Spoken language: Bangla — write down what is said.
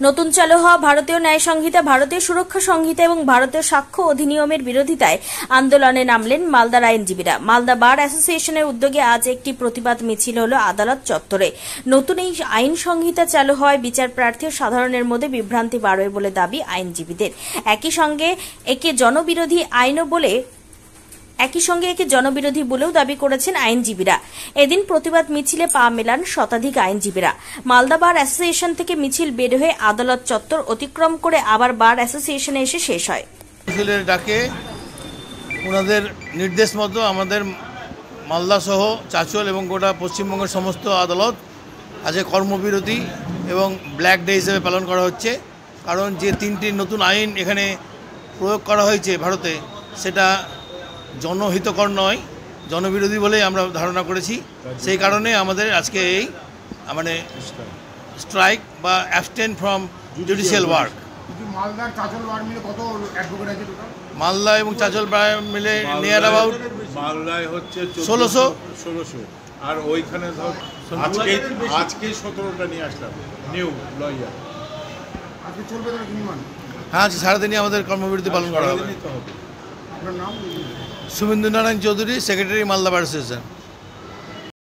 নতুন চালু হওয়া ভারতীয় ন্যায় সংহিতা, ভারতীয় সুরক্ষা সংহিতা এবং ভারতীয় সাক্ষ্য অধিনিয়মের বিরোধিতায় আন্দোলনে নামলেন মালদার আইনজীবীরা। মালদা বার অ্যাসোসিয়েশনের উদ্যোগে আজ একটি প্রতিবাদ মিছিল হল আদালত চত্বরে। নতুন এই আইন সংহিতা চালু হওয়ায় বিচার প্রার্থী সাধারণের মধ্যে বিভ্রান্তি বাড়বে বলে দাবি আইনজীবীদের। একই সঙ্গে একে জনবিরোধী আইনও বলে একই সঙ্গে একে জনবিরোধী বলেও দাবি করেছেন আইনজীবীরা। এদিন প্রতিবাদ মিছিলে পা মেলান শতাধিক আইনজীবীরা। মালদা বার অ্যাসোসিয়েশন থেকে মিছিল বের হয়ে আদালত চত্বর অতিক্রম করে আবার বার অ্যাসোসিয়েশনে এসে শেষ হয়। মিছিলের ডাকে ওনাদের নির্দেশ মতো আমাদের মালদা সহ চাচল এবং গোটা পশ্চিমবঙ্গের সমস্ত আদালত আজকে কর্মবিরতি এবং ব্ল্যাক ডে হিসেবে পালন করা হচ্ছে। কারণ যে তিনটি নতুন আইন এখানে প্রয়োগ করা হয়েছে ভারতে, সেটা জনহিতকর নয় জনবিরোধী বলেই আমরা ধারণা করেছি। সেই কারণে আমাদের আজকে এই মানে স্ট্রাইক বা অ্যাবস্টেন ফ্রম জুডিশিয়াল ওয়ার্ক। কিন্তু মালদার চাচল বার মিলে কত অ্যাডভোকেট আছে টোটাল মালদা এবং চাচল প্রায় মিলে নিয়ার অ্যাবাউট মালদায় হচ্ছে ষোলোশো। ষোলোশো। আর ওইখানে ধর আজকে আজকে সতেরোটা নিয়ে আসলাম নিউ লয়ার আজকে চলবে তাহলে কি মান হ্যাঁ আজকে সারাদিনই আমাদের কর্মবিরতি পালন করা হবে। আপনার নাম? Subhendu Narayan Chowdhury secretary Malda bar association